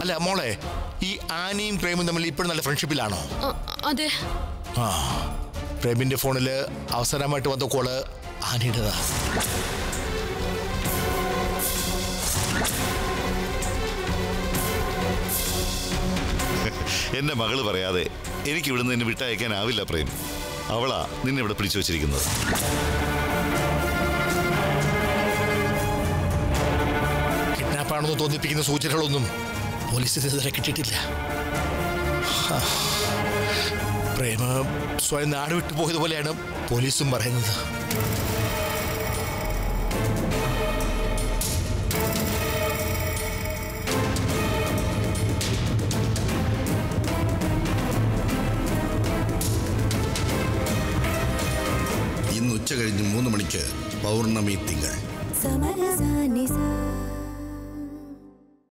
അല്ല മോളെ ഈ ആനയും പ്രേമും തമ്മിൽ ഇപ്പോഴും നല്ല ഫ്രണ്ട്ഷിപ്പിലാണോ അതെ. ആ പ്രേമിന്റെ ഫോണിൽ അവസാനമായിട്ട് വന്ന കോൾ ആനയുടേതാ. എന്റെ മകൾ പറയാതെ എനിക്ക് ഇവിടുന്ന് നിന്നെ വിട്ടയക്കാനാവില്ല പ്രേം. അവളാ നിന്നെ ഇവിടെ പിടിച്ചു വെച്ചിരിക്കുന്നത്. കിഡ്നാപ്പാണെന്ന് തോന്നിപ്പിക്കുന്ന സൂചനകളൊന്നും പോലീസ് ഇതുവരെ കിട്ടിയിട്ടില്ല. പ്രേമ സ്വയം നാട് വിട്ടു പോയതുപോലെയാണ് പോലീസും പറയുന്നത്. ഇന്ന് ഉച്ച കഴിഞ്ഞ് മൂന്ന് മണിക്ക് പൗർണമി തിങ്കൾ.